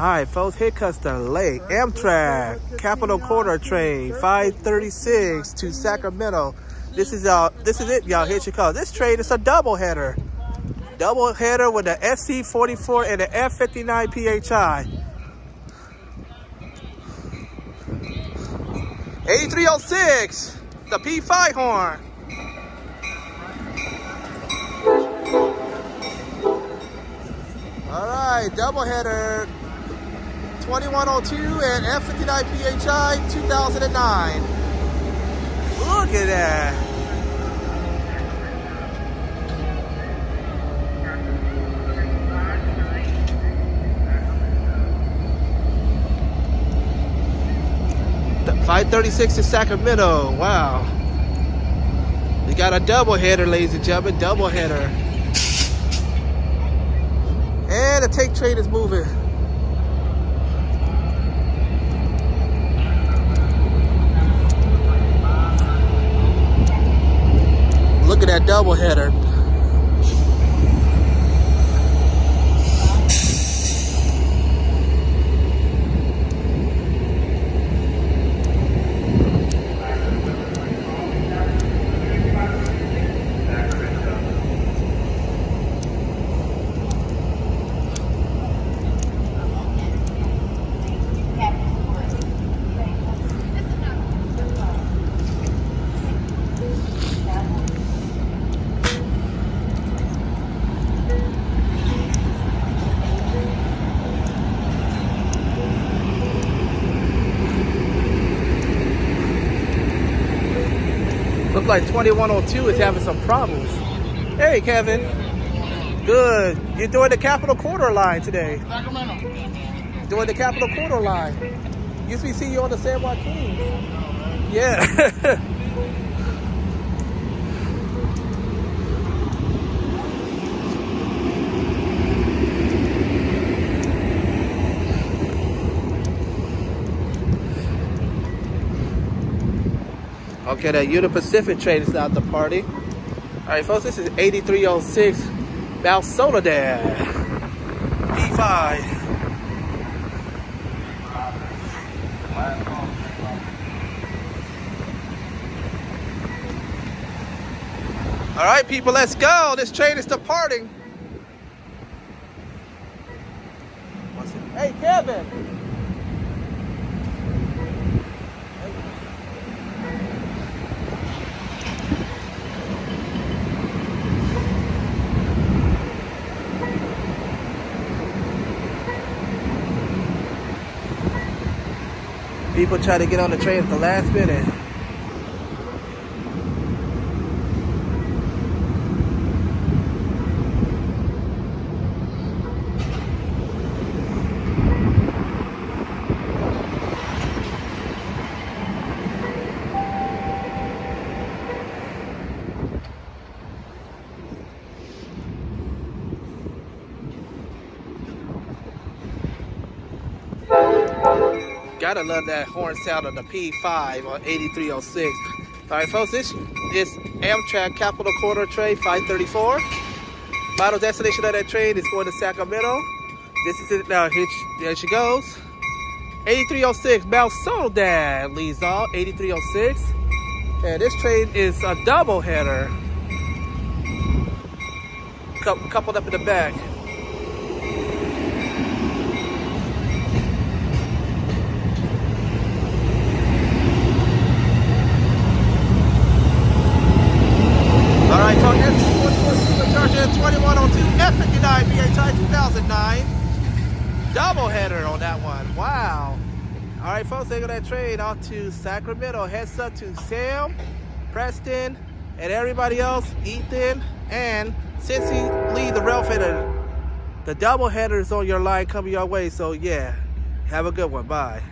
All right, folks, here comes the late Amtrak Capital Corridor train, 536 to Sacramento. This is y'all. This is it, y'all. Here she comes. This train is a double header. Double header with the SC44 and the F59 PHI. 8306, the P5 horn. All right, double header 2102 and F59 PHI 2009. Look at that. The 536 to Sacramento. Wow. We got a double header, ladies and gentlemen. Double header. And the take train is moving. Look at that double header. Looks like 2102 is having some problems. Hey, Kevin. Good. You're doing the Capital Corridor line today. Sacramento. Doing the Capital Corridor line. Used to see you on the San Joaquin. Yeah. Okay, that Union Pacific train is out the party. All right, folks, this is 8306 Mount Soledad. P5. All right, people, let's go. This train is departing. Hey, Kevin. People try to get on the train at the last minute. Gotta love that horn sound of the P5 on 8306. All right, folks, this is Amtrak Capital Corridor train 534. Final destination of that train is going to Sacramento. This is it now. Here there she goes. 8306 Mount Soledad leads off 8306. And this train is a double header. Coupled up in the back. All right, so next Supercharger 2102 F59 PHI 2009. On that one. Wow. All right, folks, take that train out to Sacramento. Heads up to Sam, Preston, and everybody else, Ethan, and Cincy Lee, the rail feeder. The double header is on your line coming your way. So, yeah, have a good one. Bye.